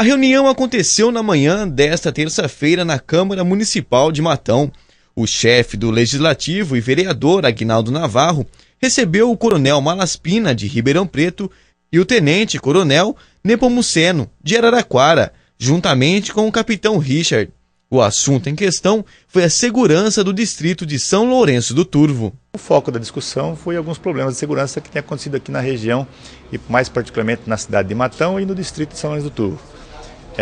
A reunião aconteceu na manhã desta terça-feira na Câmara Municipal de Matão. O chefe do Legislativo e vereador Agnaldo Navarro recebeu o coronel Malaspina, de Ribeirão Preto, e o tenente-coronel Nepomuceno, de Araraquara, juntamente com o capitão Richard. O assunto em questão foi a segurança do distrito de São Lourenço do Turvo. O foco da discussão foi alguns problemas de segurança que têm acontecido aqui na região e mais particularmente na cidade de Matão e no distrito de São Lourenço do Turvo.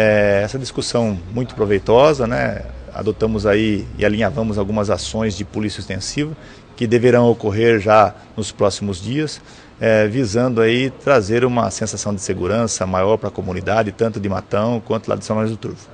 É, essa discussão muito proveitosa, né? adotamos aí e alinhavamos algumas ações de polícia extensiva que deverão ocorrer já nos próximos dias, é, visando aí trazer uma sensação de segurança maior para a comunidade, tanto de Matão quanto lá de São Lourenço do Turvo.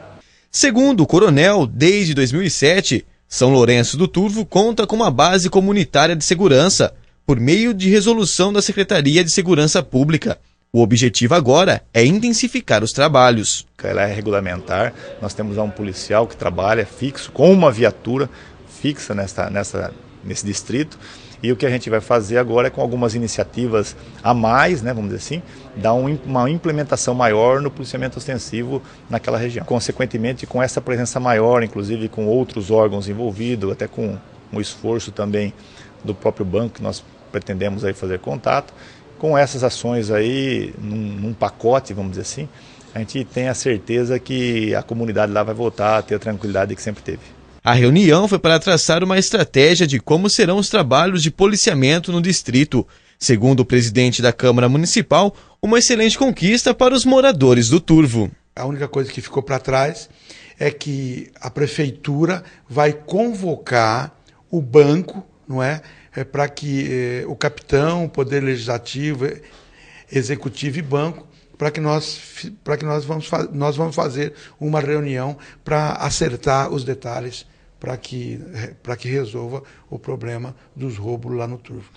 Segundo o coronel, desde 2007, São Lourenço do Turvo conta com uma base comunitária de segurança, por meio de resolução da Secretaria de Segurança Pública. O objetivo agora é intensificar os trabalhos. Ela é regulamentar, nós temos lá um policial que trabalha fixo, com uma viatura fixa nessa, nessa, nesse distrito, e o que a gente vai fazer agora é com algumas iniciativas a mais, né, vamos dizer assim, dar um, uma implementação maior no policiamento ostensivo naquela região. Consequentemente, com essa presença maior, inclusive com outros órgãos envolvidos, até com um esforço também do próprio banco que nós pretendemos aí fazer contato, com essas ações aí num, num pacote, vamos dizer assim, a gente tem a certeza que a comunidade lá vai voltar a ter a tranquilidade que sempre teve. A reunião foi para traçar uma estratégia de como serão os trabalhos de policiamento no distrito. Segundo o presidente da Câmara Municipal, uma excelente conquista para os moradores do Turvo. A única coisa que ficou para trás é que a prefeitura vai convocar o banco, não é, é para que eh, o capitão, o poder legislativo, executivo e banco para que nós para que nós vamos nós vamos fazer uma reunião para acertar os detalhes para que, para que resolva o problema dos roubos lá no Turvo.